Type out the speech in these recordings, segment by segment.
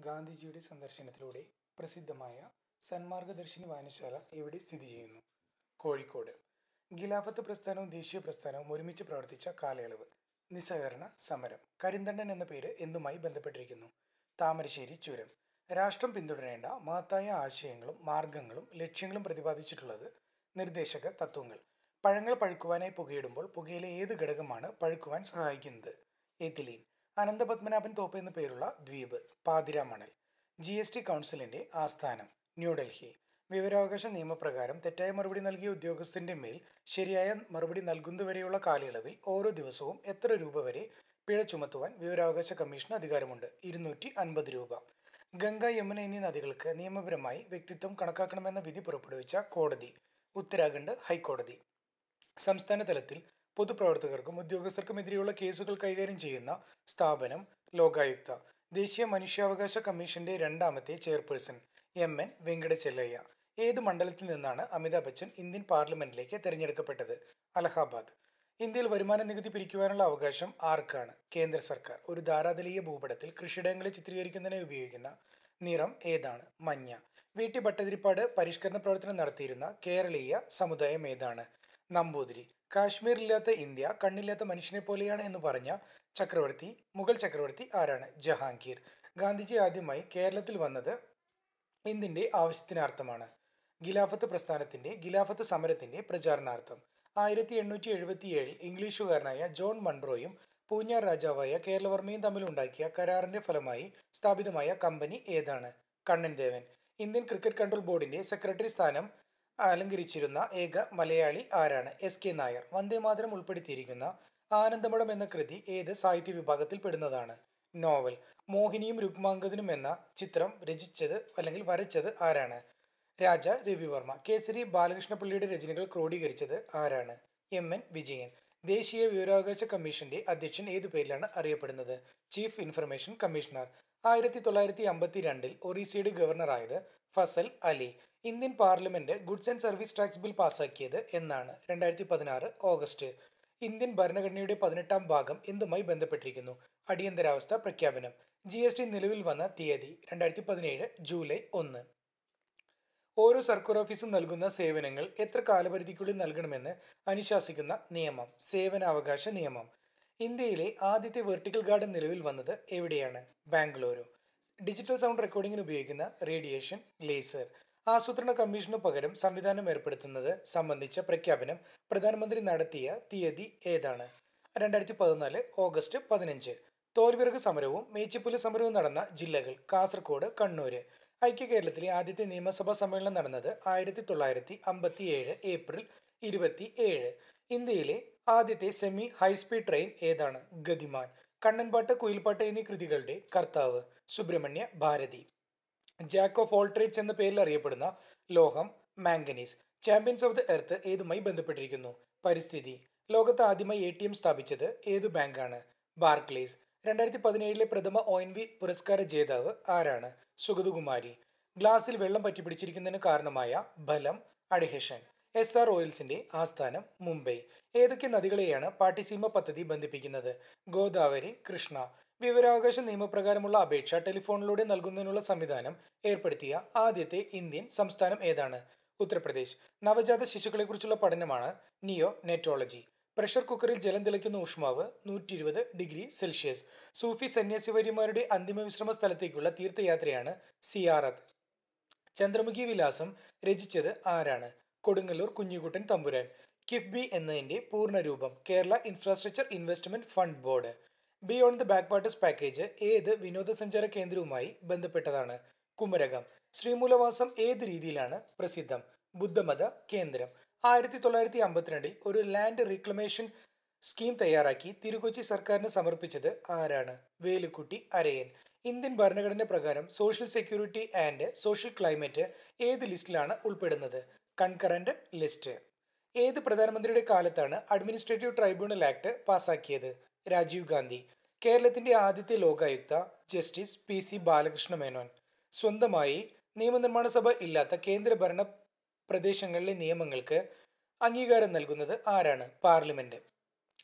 ഗാന്ധിജിയുടെ സന്ദർശനത്തിലൂടെ പ്രസിദ്ധമായ സന്മാർഗദർശിനി വായനശാല ഇവിടെ സ്ഥിതി ചെയ്യുന്നു. കോഴിക്കോട്. ഖിലാഫത്ത് പ്രസ്ഥാനവും ദേശീയ പ്രസ്ഥാനവും ഒരുമിച്ച് പ്രവർത്തിച്ച കാലയളവ്. നിസ്സഹകരണ സമരം. കരിന്തണ്ടൻ എന്ന പേര് എന്തുമായി ബന്ധപ്പെട്ടിരിക്കുന്നു? താമരശ്ശേരി ചുരം. രാഷ്ട്രം പിന്തുടരേണ്ട മഹത്തായ ആശയങ്ങളും മാർഗങ്ങളും ലക്ഷ്യങ്ങളും പ്രതിപാദിച്ചിട്ടുള്ളത് നിർദ്ദേശക തത്വങ്ങൾ. പഴങ്ങൾ പഴുക്കുവാനായി പുകയിടുമ്പോൾ പുകയിലെ ഏത് ഘടകമാണ് പഴുക്കുവാൻ സഹായിക്കുന്നത്? എത്തിലീൻ. അനന്തപത്മനാഭൻ തോപ്പ് എന്ന പേരുള്ള ദ്വീപ് പാതിരാമണൽ. ജി എസ് ടി കൗൺസിലിന്റെ ആസ്ഥാനം ന്യൂഡൽഹി വിവരാവകാശ നിയമപ്രകാരം തെറ്റായ മറുപടി നൽകിയ ഉദ്യോഗസ്ഥന്റെ മേൽ ശരിയായ മറുപടി നൽകുന്നതുവരെയുള്ള കാലയളവിൽ ഓരോ ദിവസവും എത്ര രൂപ വരെ പിഴ ചുമത്തുവാൻ വിവരാവകാശ കമ്മീഷന് അധികാരമുണ്ട്? ഇരുന്നൂറ്റി അൻപത് രൂപ. ഗംഗ യമുന എന്നീ നദികൾക്ക് നിയമപരമായി വ്യക്തിത്വം കണക്കാക്കണമെന്ന വിധി പുറപ്പെടുവിച്ച കോടതി ഉത്തരാഖണ്ഡ് ഹൈക്കോടതി. സംസ്ഥാന തലത്തിൽ പൊതുപ്രവർത്തകർക്കും ഉദ്യോഗസ്ഥർക്കുമെതിരെയുള്ള കേസുകൾ കൈകാര്യം ചെയ്യുന്ന സ്ഥാപനം ലോകായുക്ത. ദേശീയ മനുഷ്യാവകാശ കമ്മീഷന്റെ രണ്ടാമത്തെ ചെയർപേഴ്സൺ എം. എൻ. വെങ്കടചെല്ലയ്യ. ഏത് മണ്ഡലത്തിൽ നിന്നാണ് അമിതാഭ് ബച്ചൻ ഇന്ത്യൻ പാർലമെന്റിലേക്ക് തെരഞ്ഞെടുക്കപ്പെട്ടത്? അലഹാബാദ്. ഇന്ത്യയിൽ വരുമാന നികുതി പിരിക്കുവാനുള്ള അവകാശം ആർക്കാണ്? കേന്ദ്ര സർക്കാർ. ഒരു ധാരാതലീയ ഭൂപടത്തിൽ കൃഷിയിടങ്ങളെ ചിത്രീകരിക്കുന്നതിനായി ഉപയോഗിക്കുന്ന നിറം ഏതാണ്? മഞ്ഞ. വീട്ടി ഭട്ടതിരിപ്പാട് പരിഷ്കരണ പ്രവർത്തനം നടത്തിയിരുന്ന കേരളീയ സമുദായം ഏതാണ്? നമ്പൂതിരി. കാശ്മീരില്ലാത്ത ഇന്ത്യ കണ്ണില്ലാത്ത മനുഷ്യനെ പോലെയാണ് എന്ന് പറഞ്ഞ ചക്രവർത്തി മുഗൾ ചക്രവർത്തി ആരാണ്? ജഹാംഗീർ. ഗാന്ധിജി ആദ്യമായി കേരളത്തിൽ വന്നത് എന്തിന്റെ ആവശ്യത്തിനാർത്ഥമാണ്. ഗിലാഫത്ത് പ്രസ്ഥാനത്തിന്റെ ഗിലാഫത്ത് സമരത്തിന്റെ പ്രചാരണാർത്ഥം. ആയിരത്തി എണ്ണൂറ്റി എഴുപത്തിയേഴിൽ ഇംഗ്ലീഷുകാരനായ ജോൺ മൺറോയും പൂഞ്ഞാർ രാജാവായ കേരളവർമ്മയും തമ്മിലുണ്ടാക്കിയ കരാറിന്റെ ഫലമായി സ്ഥാപിതമായ കമ്പനി ഏതാണ്? Kannan Devan. Indian cricket control ബോർഡിന്റെ സെക്രട്ടറി സ്ഥാനം അലങ്കരിച്ചിരുന്ന ഏക മലയാളി ആരാണ്? S K Nair. വന്ദേമാതരം ഉൾപ്പെടുത്തിയിരിക്കുന്ന ആനന്ദമഠം എന്ന കൃതി ഏത് സാഹിത്യ വിഭാഗത്തിൽ പെടുന്നതാണ്? നോവൽ. മോഹിനിയും രുക്മാംഗദനും എന്ന ചിത്രം രചിച്ചത് അല്ലെങ്കിൽ വരച്ചത് ആരാണ്? രാജ രവിവർമ്മ. കേസരി ബാലകൃഷ്ണപിള്ളിയുടെ രചനകൾ ക്രോഡീകരിച്ചത് ആരാണ്? M N Vijayan. ദേശീയ വിവരാവകാശ കമ്മീഷന്റെ അധ്യക്ഷൻ ഏതു പേരിലാണ് അറിയപ്പെടുന്നത്? Chief information commissioner. ആയിരത്തി തൊള്ളായിരത്തി അമ്പത്തി രണ്ടിൽ ഒറീസയുടെ ഗവർണറായത് Fazal Ali. Indian parliament goods and service tax bill പാസാക്കിയത് എന്നാണ് രണ്ടായിരത്തി പതിനാറ് ഓഗസ്റ്റ്. ഇന്ത്യൻ ഭരണഘടനയുടെ പതിനെട്ടാം ഭാഗം എന്തുമായി ബന്ധപ്പെട്ടിരിക്കുന്നു? അടിയന്തരാവസ്ഥ പ്രഖ്യാപനം. ജി എസ് ടി നിലവിൽ വന്ന തീയതി രണ്ടായിരത്തി പതിനേഴ് ജൂലൈ ഒന്ന്. ഓരോ സർക്കാർ ഓഫീസും നൽകുന്ന സേവനങ്ങൾ എത്ര കാലപരിധിക്കുള്ളിൽ നൽകണമെന്ന് അനുശാസിക്കുന്ന നിയമം. സേവനാവകാശ നിയമം. ഇന്ത്യയിലെ ആദ്യത്തെ വെർട്ടിക്കൽ ഗാർഡൻ നിലവിൽ വന്നത് എവിടെയാണ്? ബാംഗ്ലൂരു. ഡിജിറ്റൽ സൗണ്ട് റെക്കോർഡിങ്ങിന് ഉപയോഗിക്കുന്ന റേഡിയേഷൻ ലേസർ. ആസൂത്രണ കമ്മീഷനു പകരം സംവിധാനം ഏർപ്പെടുത്തുന്നത് സംബന്ധിച്ച പ്രഖ്യാപനം പ്രധാനമന്ത്രി നടത്തിയ തീയതി ഏതാണ്? രണ്ടായിരത്തി പതിനാല് ഓഗസ്റ്റ് പതിനഞ്ച്. തോൽവിറക് സമരവും മേച്ചിപ്പുലി സമരവും നടന്ന ജില്ലകൾ കാസർഗോഡ് കണ്ണൂര്. ഐക്യ കേരളത്തിലെ ആദ്യത്തെ നിയമസഭാ സമ്മേളനം നടന്നത് ആയിരത്തി തൊള്ളായിരത്തി അമ്പത്തി ഏഴ് ഏപ്രിൽ ഇരുപത്തി ഏഴ് ഇന്ത്യയിലെ ആദ്യത്തെ സെമി ഹൈസ്പീഡ് ട്രെയിൻ ഏതാണ്? ഗതിമാൻ കണ്ണൻപാട്ട് കുയിൽപ്പാട്ട് എന്നീ കൃതികളുടെ കർത്താവ് Subrahmanya Bharati. Jack of all trades എന്ന പേരിൽ അറിയപ്പെടുന്ന ലോഹം manganese champions of the earth ഏതുമായി ബന്ധപ്പെട്ടിരിക്കുന്നു? പരിസ്ഥിതി. ലോകത്ത് ആദ്യമായി എ ടി എം സ്ഥാപിച്ചത് ഏതു ബാങ്കാണ്? ബാർക്ലേസ് രണ്ടായിരത്തി പതിനേഴിലെ പ്രഥമ ഒ എൻ വി പുരസ്കാര ജേതാവ് ആരാണ്? സുഗതകുമാരി. ഗ്ലാസിൽ വെള്ളം പറ്റി പറ്റിപ്പിടിച്ചിരിക്കുന്നതിന് കാരണമായ ബലം അഡിഹേഷൻ. എസ് ആർ ഓയിൽസിന്റെ ആസ്ഥാനം മുംബൈ. ഏതൊക്കെ നദികളെയാണ് പാട്ടിസീമ പദ്ധതി ബന്ധിപ്പിക്കുന്നത്? ഗോദാവരി കൃഷ്ണ. വിവരാവകാശ നിയമപ്രകാരമുള്ള അപേക്ഷ ടെലിഫോണിലൂടെ നൽകുന്നതിനുള്ള സംവിധാനം ഏർപ്പെടുത്തിയ ആദ്യത്തെ ഇന്ത്യൻ സംസ്ഥാനം ഏതാണ്? ഉത്തർപ്രദേശ്. നവജാത ശിശുക്കളെക്കുറിച്ചുള്ള പഠനമാണ് നിയോ നെറ്റോളജി. പ്രഷർ കുക്കറിൽ ജലം തിളയ്ക്കുന്ന ഊഷ്മാവ് നൂറ്റി ഇരുപത് ഡിഗ്രി സെൽഷ്യസ്. സൂഫി സന്യാസിവര്യന്മാരുടെ അന്തിമ വിശ്രമ സ്ഥലത്തേക്കുള്ള തീർത്ഥയാത്രയാണ് സിയാറത്ത്. ചന്ദ്രമുഖി വിലാസം രചിച്ചത് ആരാണ്? കൊടുങ്ങല്ലൂർ കുഞ്ഞുകുട്ടൻ തമ്പുരാൻ. കിഫ്ബി എന്നതിന്റെ പൂർണരൂപം Kerala infrastructure investment fund board. Beyond the backwaters package ഏത് വിനോദസഞ്ചാര കേന്ദ്രവുമായി ബന്ധപ്പെട്ടതാണ്? കുമരകം. ശ്രീമൂലവാസം ഏത് രീതിയിലാണ് പ്രസിദ്ധം? ബുദ്ധമത കേന്ദ്രം. ആയിരത്തി തൊള്ളായിരത്തി അമ്പത്തിരണ്ടിൽ ഒരു ലാൻഡ് റീക്ലമേഷൻ സ്കീം തയ്യാറാക്കി തിരുകൊച്ചി സർക്കാരിന് സമർപ്പിച്ചത് ആരാണ്? വേലുക്കുട്ടി അരയൻ. ഇന്ത്യൻ ഭരണഘടന പ്രകാരം social security and social climate ഏത് ലിസ്റ്റിലാണ് ഉൾപ്പെടുന്നത്? Concurrent list. ഏത് പ്രധാനമന്ത്രിയുടെ കാലത്താണ് അഡ്മിനിസ്ട്രേറ്റീവ് ട്രൈബ്യൂണൽ ആക്ട് പാസാക്കിയത്? രാജീവ് ഗാന്ധി കേരളത്തിന്റെ ആദ്യത്തെ Lokayukta justice P C Balakrishna Menon സ്വന്തമായി നിയമനിർമ്മാണ സഭ ഇല്ലാത്ത കേന്ദ്രഭരണ പ്രദേശങ്ങളിലെ നിയമങ്ങൾക്ക് അംഗീകാരം നൽകുന്നത് ആരാണ്? പാർലമെന്റ്.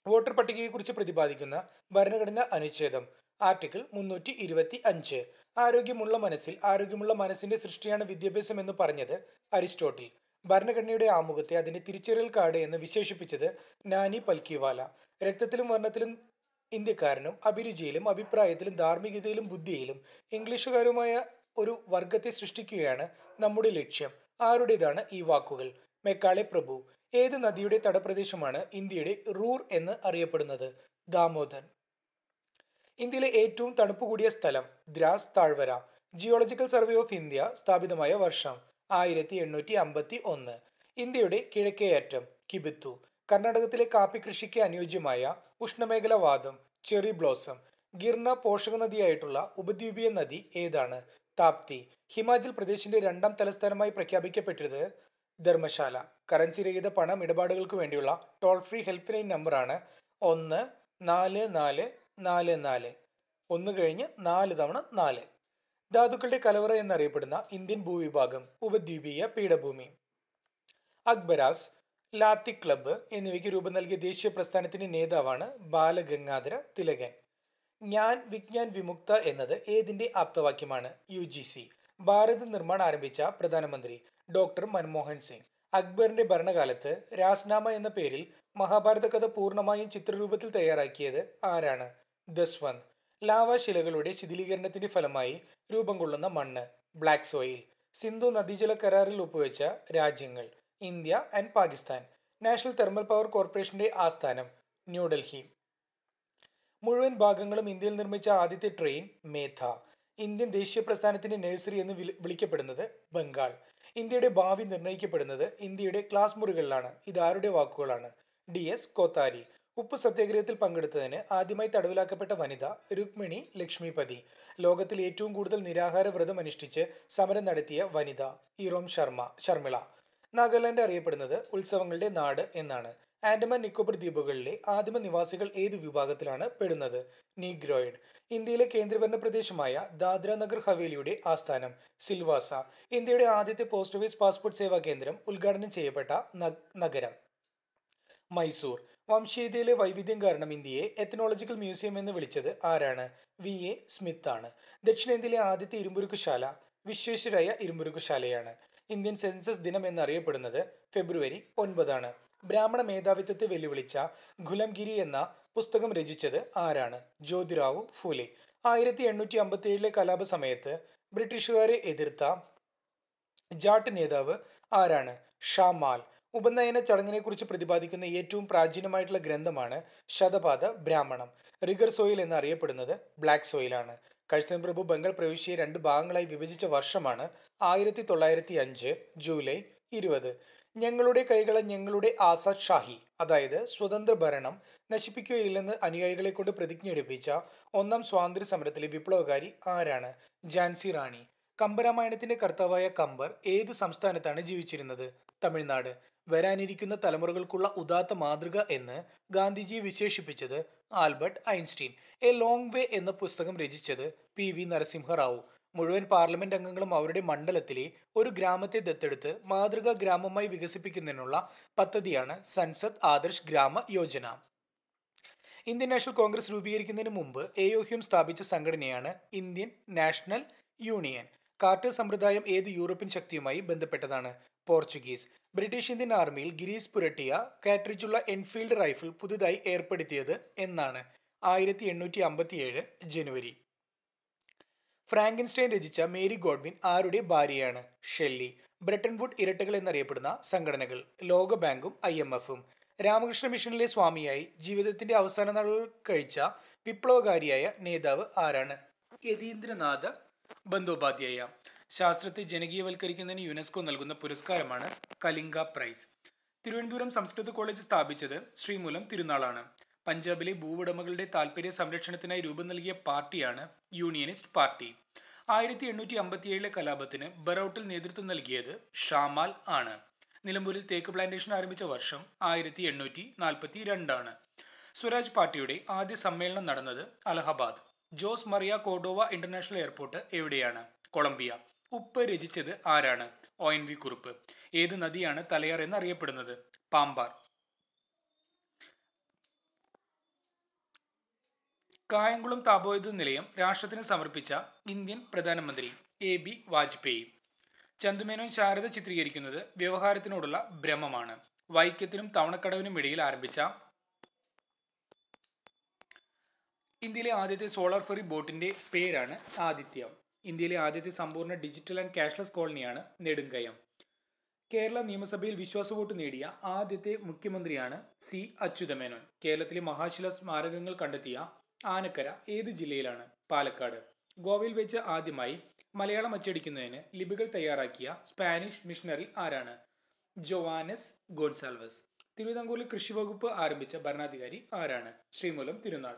വോട്ടർ പട്ടികയെക്കുറിച്ച് പ്രതിപാദിക്കുന്ന ഭരണഘടനാ അനുച്ഛേദം ആർട്ടിക്കിൾ മുന്നൂറ്റി ഇരുപത്തി അഞ്ച് ആരോഗ്യമുള്ള മനസ്സിൽ ആരോഗ്യമുള്ള മനസ്സിന്റെ സൃഷ്ടിയാണ് വിദ്യാഭ്യാസം എന്ന് പറഞ്ഞത് അരിസ്റ്റോട്ടിൽ. ഭരണഘടനയുടെ ആമുഖത്തെ അതിന്റെ തിരിച്ചറിയൽ കാർഡ് എന്ന് വിശേഷിപ്പിച്ചത് നാനി പൽക്കിവാല. രക്തത്തിലും വർണത്തിലും ഇന്ത്യക്കാരനും അഭിരുചിയിലും അഭിപ്രായത്തിലും ധാർമ്മികതയിലും ബുദ്ധിയിലും ഇംഗ്ലീഷുകാരുമായ ഒരു വർഗത്തെ സൃഷ്ടിക്കുകയാണ് നമ്മുടെ ലക്ഷ്യം. ആരുടേതാണ് ഈ വാക്കുകൾ? മെക്കാളെ പ്രഭു. ഏത് നദിയുടെ തടപ്രദേശമാണ് ഇന്ത്യയുടെ റൂർ എന്ന് അറിയപ്പെടുന്നത്? ദാമോദർ ഇന്ത്യയിലെ ഏറ്റവും തണുപ്പ് കൂടിയ സ്ഥലം ദ്രാസ് താഴ്വര. ജിയോളജിക്കൽ സർവേ ഓഫ് ഇന്ത്യ സ്ഥാപിതമായ വർഷം. ആയിരത്തി എണ്ണൂറ്റി അമ്പത്തി ഒന്ന് ഇന്ത്യയുടെ കിഴക്കേയറ്റം കിബിത്തു. കർണാടകത്തിലെ കാപ്പി കൃഷിക്ക് അനുയോജ്യമായ ഉഷ്ണമേഖലവാദം ചെറി ബ്ലോസം. ഗിർണ പോഷക നദിയായിട്ടുള്ള ഉപദ്വീപീയ നദി ഏതാണ്? താപ്തി. ഹിമാചൽ പ്രദേശിന്റെ രണ്ടാം തലസ്ഥാനമായി പ്രഖ്യാപിക്കപ്പെട്ടത് ധർമ്മശാല. കറൻസി രഹിത പണം ഇടപാടുകൾക്ക് വേണ്ടിയുള്ള ടോൾ ഫ്രീ ഹെൽപ്പ് ലൈൻ നമ്പറാണ് ഒന്ന് നാല് നാല് നാല് നാല്. ഒന്ന് കഴിഞ്ഞ് നാല് തവണ നാല്. ധാതുക്കളുടെ കലവറ എന്നറിയപ്പെടുന്ന ഇന്ത്യൻ ഭൂവിഭാഗം ഉപദ്വീപീയ പീഠഭൂമി. അക്ബരാസ് ലാത്തി ക്ലബ്ബ് എന്നിവയ്ക്ക് രൂപം നൽകിയ ദേശീയ പ്രസ്ഥാനത്തിന്റെ നേതാവാണ് ബാലഗംഗാധര തിലകൻ. ഞാൻ വിജ്ഞാൻ വിമുക്ത എന്നത് ഏതിന്റെ ആപ്തവാക്യമാണ്? യു ജി സി ഭാരത് നിർമ്മാണം ആരംഭിച്ച പ്രധാനമന്ത്രി ഡോക്ടർ മൻമോഹൻ സിംഗ്. അക്ബറിന്റെ ഭരണകാലത്ത് രാസ്നാമ എന്ന പേരിൽ മഹാഭാരത കഥ പൂർണമായും ചിത്രരൂപത്തിൽ തയ്യാറാക്കിയത് ആരാണ്? ദസ്വന്ത്. ലാവാശിലകളുടെ ശിഥിലീകരണത്തിന്റെ ഫലമായി രൂപം കൊള്ളുന്ന മണ്ണ് ബ്ലാക്ക് സോയിൽ സിന്ധു നദീജല കരാറിൽ ഒപ്പുവെച്ച രാജ്യങ്ങൾ India and Pakistan national thermal power കോർപ്പറേഷന്റെ ആസ്ഥാനം ന്യൂഡൽഹി മുഴുവൻ ഭാഗങ്ങളും ഇന്ത്യയിൽ നിർമ്മിച്ച ആദ്യത്തെ ട്രെയിൻ മേധ ഇന്ത്യൻ ദേശീയ പ്രസ്ഥാനത്തിന്റെ നഴ്സറി എന്ന് വിളിക്കപ്പെടുന്നത് ബംഗാൾ. ഇന്ത്യയുടെ ഭാവി നിർണയിക്കപ്പെടുന്നത് ഇന്ത്യയുടെ ക്ലാസ് മുറികളിലാണ്. ഇത് ആരുടെ വാക്കുകളാണ്? ഡി. എസ്. കോത്താരി. ഉപ്പ് സത്യാഗ്രഹത്തിൽ പങ്കെടുത്തതിന് ആദ്യമായി തടവിലാക്കപ്പെട്ട വനിത രുക്മിണി ലക്ഷ്മിപതി. ലോകത്തിൽ ഏറ്റവും കൂടുതൽ നിരാഹാര വ്രതം അനുഷ്ഠിച്ച് സമരം നടത്തിയ വനിത ഇറോം ശർമ്മ ശർമിള. നാഗാലാൻഡ് അറിയപ്പെടുന്നത് ഉത്സവങ്ങളുടെ നാട് എന്നാണ്. ആൻഡമാൻ നിക്കോബർ ദ്വീപുകളിലെ ആദിമ നിവാസികൾ ഏത് വിഭാഗത്തിലാണ് പെടുന്നത്? നീഗ്രോയിഡ്. ഇന്ത്യയിലെ കേന്ദ്രഭരണ പ്രദേശമായ ദാദ്ര നഗർ ഹവേലിയുടെ ആസ്ഥാനം സിൽവാസ. ഇന്ത്യയുടെ ആദ്യത്തെ പോസ്റ്റ് ഓഫീസ് പാസ്പോർട്ട് സേവാ കേന്ദ്രം ഉദ്ഘാടനം ചെയ്യപ്പെട്ട നഗരം. മൈസൂർ. വംശീയതയിലെ വൈവിധ്യം കാരണം ഇന്ത്യയെ എത്നോളജിക്കൽ മ്യൂസിയം എന്ന് വിളിച്ചത് ആരാണ്? വി. എ. സ്മിത്ത് ആണ്. ദക്ഷിണേന്ത്യയിലെ ആദ്യത്തെ ഇരുമ്പുരുക്കുശാല വിശ്വേശ്വരായ ഇരുമ്പുരുക്കുശാലയാണ്. ഇന്ത്യൻ സെൻസസ് ദിനം എന്നറിയപ്പെടുന്നത് ഫെബ്രുവരി ഒൻപതാണ്. ബ്രാഹ്മണ മേധാവിത്വത്തെ വെല്ലുവിളിച്ച ഗുലംഗിരി എന്ന പുസ്തകം രചിച്ചത് ആരാണ്? ജ്യോതിറാവു ഫൂലെ. ആയിരത്തി എണ്ണൂറ്റി അമ്പത്തി ഏഴിലെ കലാപ സമയത്ത് ബ്രിട്ടീഷുകാരെ എതിർത്ത ജാട്ട് നേതാവ് ആരാണ്? ഷാമാൽ ഉപനയന ചടങ്ങിനെക്കുറിച്ച് പ്രതിപാദിക്കുന്ന ഏറ്റവും പ്രാചീനമായിട്ടുള്ള ഗ്രന്ഥമാണ് ശതപാത ബ്രാഹ്മണം. റിഗർ സോയിൽ എന്നറിയപ്പെടുന്നത് ബ്ലാക്ക് സോയിലാണ്. കഴ്സൻ പ്രഭു ബംഗാൾ പ്രവിശ്യയെ രണ്ട് ഭാഗങ്ങളായി വിഭജിച്ച വർഷമാണ് ആയിരത്തി തൊള്ളായിരത്തി അഞ്ച് ജൂലൈ ഇരുപത്. ഞങ്ങളുടെ കൈകളെ ഞങ്ങളുടെ ആസാദ് ഷാഹി അതായത് സ്വതന്ത്ര ഭരണം നശിപ്പിക്കുകയില്ലെന്ന് അനുയായികളെ കൊണ്ട് പ്രതിജ്ഞ എടുപ്പിച്ച ഒന്നാം സ്വാതന്ത്ര്യ സമരത്തിലെ വിപ്ലവകാരി ആരാണ്? ജാൻസി റാണി. കമ്പരാമായണത്തിന്റെ കർത്താവായ കമ്പർ ഏത് സംസ്ഥാനത്താണ് ജീവിച്ചിരുന്നത്? തമിഴ്നാട്. വരാനിരിക്കുന്ന തലമുറകൾക്കുള്ള ഉദാത്ത മാതൃക എന്ന് ഗാന്ധിജി വിശേഷിപ്പിച്ചത് Albert Einstein. A long way എന്ന പുസ്തകം രചിച്ചത് പി വി നരസിംഹറാവു മുഴുവൻ പാർലമെന്റ് അംഗങ്ങളും അവരുടെ മണ്ഡലത്തിലെ ഒരു ഗ്രാമത്തെ ദത്തെടുത്ത് മാതൃകാ ഗ്രാമമായി വികസിപ്പിക്കുന്നതിനുള്ള പദ്ധതിയാണ് സൻസദ് ആദർശ് ഗ്രാമ യോജന. ഇന്ത്യൻ നാഷണൽ കോൺഗ്രസ് രൂപീകരിക്കുന്നതിന് മുമ്പ് എയോഹ്യം സ്ഥാപിച്ച സംഘടനയാണ് ഇന്ത്യൻ നാഷണൽ യൂണിയൻ. കാർട്ടർ സമ്പ്രദായം ഏത് യൂറോപ്യൻ ശക്തിയുമായി ബന്ധപ്പെട്ടതാണ്. പോർച്ചുഗീസ്. ബ്രിട്ടീഷ് ഇന്ത്യൻ ആർമിയിൽ ഗിരീസ് പുരട്ടിയ കാട്രിജുള്ള എൻഫീൽഡ് റൈഫിൾ പുതുതായി ഏർപ്പെടുത്തിയത് എന്നാണ് ആയിരത്തി എണ്ണൂറ്റി അമ്പത്തിയേഴ് ജനുവരി. ഫ്രാങ്കിൻസ്റ്റൈൻ രചിച്ച മേരി ഗോഡ്വിൻ ആരുടെ ഭാര്യയാണ്? ഷെല്ലി. ബ്രിട്ടൻവുഡ് ഇരട്ടകൾ എന്നറിയപ്പെടുന്ന സംഘടനകൾ. ലോകബാങ്കും ഐ എം എഫും. രാമകൃഷ്ണ മിഷനിലെ സ്വാമിയായി ജീവിതത്തിന്റെ അവസാന നാളുകൾ കഴിച്ച വിപ്ലവകാരിയായ നേതാവ് ആരാണ്? യതീന്ദ്രനാഥ് ബന്ദോപാധ്യായ. ശാസ്ത്രത്തെ ജനകീയവൽക്കരിക്കുന്നതിന് യുനെസ്കോ നൽകുന്ന പുരസ്കാരമാണ് കലിംഗ പ്രൈസ്. തിരുവനന്തപുരം സംസ്കൃത കോളേജ് സ്ഥാപിച്ചത് ശ്രീമൂലം തിരുനാളാണ്. പഞ്ചാബിലെ ഭൂവുടമകളുടെ താൽപര്യ സംരക്ഷണത്തിനായി രൂപം നൽകിയ പാർട്ടിയാണ് യൂണിയനിസ്റ്റ് പാർട്ടി. ആയിരത്തി എണ്ണൂറ്റി അമ്പത്തിയേഴിലെ കലാപത്തിന് ബറൌട്ടിൽ നേതൃത്വം നൽകിയത് ഷാമാൽ ആണ്. നിലമ്പൂരിൽ തേക്ക് പ്ലാന്റേഷൻ ആരംഭിച്ച വർഷം ആയിരത്തി എണ്ണൂറ്റി നാൽപ്പത്തി രണ്ടാണ് സ്വരാജ് പാർട്ടിയുടെ ആദ്യ സമ്മേളനം നടന്നത് Allahabad. Jose Maria Cordova international airport എവിടെയാണ്? കൊളംബിയ. ഉപ്പ് രചിച്ചത് ആരാണ്? O N V Kurup. ഏത് നദിയാണ് തലയാർ എന്നറിയപ്പെടുന്നത്? പാമ്പാർ. കായംകുളം താപോയുദ്ധ നിലയം രാഷ്ട്രത്തിന് സമർപ്പിച്ച ഇന്ത്യൻ പ്രധാനമന്ത്രി എ ബി വാജ്പേയി. ചന്ദുമേനോൻ ശാരദ ചിത്രീകരിക്കുന്നത് വ്യവഹാരത്തിനോടുള്ള ഭ്രമമാണ്. വൈക്കത്തിനും തവണക്കടവിനും ഇടയിൽ ആരംഭിച്ച ഇന്ത്യയിലെ ആദ്യത്തെ സോളാർ ഫെറി ബോട്ടിന്റെ പേരാണ് ആദിത്യം. ഇന്ത്യയിലെ ആദ്യത്തെ സമ്പൂർണ ഡിജിറ്റൽ ആൻഡ് ക്യാഷ്ലെസ് കോളനിയാണ് നെടുങ്കയം. കേരള നിയമസഭയിൽ വിശ്വാസ വോട്ട് നേടിയ ആദ്യത്തെ മുഖ്യമന്ത്രിയാണ് സി അച്യുതമേനോൻ. കേരളത്തിലെ മഹാശില സ്മാരകങ്ങൾ കണ്ടെത്തിയ ആനക്കര ഏത് ജില്ലയിലാണ്? പാലക്കാട്. ഗോവയിൽ വെച്ച് ആദ്യമായി മലയാളം അച്ചടിക്കുന്നതിന് ലിപികൾ തയ്യാറാക്കിയ സ്പാനിഷ് മിഷണറി ആരാണ്? ജോവാനസ് ഗോൺസാൽവസ്. തിരുവിതാംകൂറിൽ കൃഷി വകുപ്പ് ആരംഭിച്ച ഭരണാധികാരി ആരാണ്? ശ്രീമൂലം തിരുനാൾ.